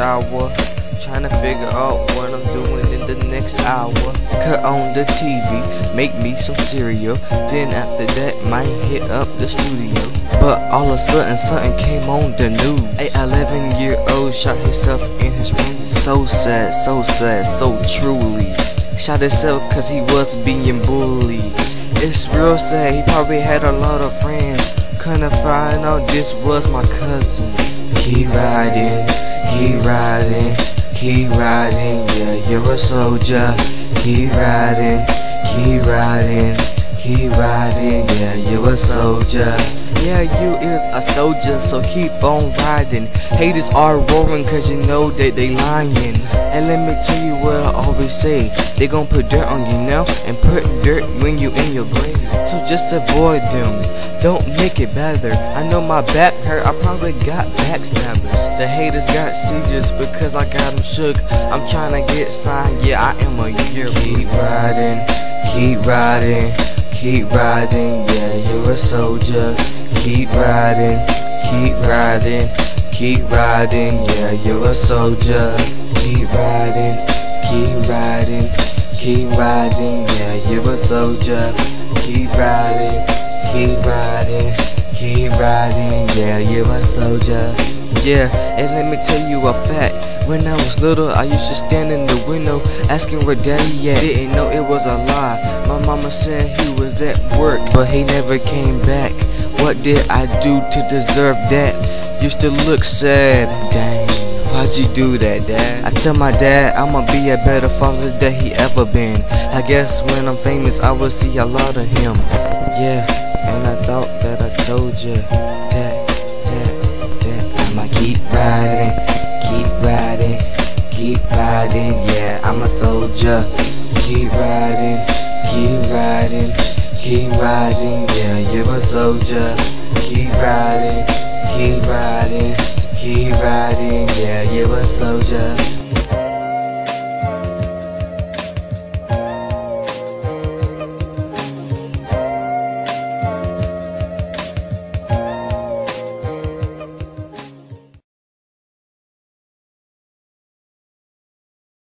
shower. Trying to figure out what I'm doing in the next hour. Cut on the TV, make me some cereal. Then after that, might hit up the studio. But all of a sudden, something came on the news. A 11 year old shot himself in his room. So sad, so sad, so truly. Shot himself cause he was being bullied. It's real sad, he probably had a lot of friends. Couldn't find out this was my cousin. Keep riding, keep riding, keep riding, yeah, you're a soldier. Keep riding, keep riding, keep riding, yeah, you're a soldier. Yeah, you is a soldier, so keep on riding. Haters are roaring cause you know that they lying. And let me tell you what I always say. They gon' put dirt on you now and put dirt when you in your grave. Just avoid them. Don't make it better. I know my back hurt, I probably got backstabbers. The haters got seizures because I got them shook. I'm trying to get signed, yeah, I am a year. Keep riding, keep riding, keep riding, yeah, you're a soldier. Keep riding, keep riding, keep riding, yeah, you're a soldier. Keep riding, keep riding, keep riding, yeah, you're a soldier. Keep riding, keep riding, keep riding, yeah, you're a soldier. Yeah, and let me tell you a fact. When I was little, I used to stand in the window asking where daddy at. Didn't know it was a lie. My mama said he was at work, but he never came back. What did I do to deserve that? Used to look sad. Dang, why'd you do that, dad? I tell my dad I'ma be a better father than he ever been. I guess when I'm famous, I will see a lot of him. Yeah, and I thought that I told you that, that, that. I'ma keep riding, keep riding, keep riding. Yeah, I'm a soldier. Keep riding, keep riding. Keep riding, yeah, you're a soldier. Keep riding, keep riding, keep riding, yeah, you're a soldier.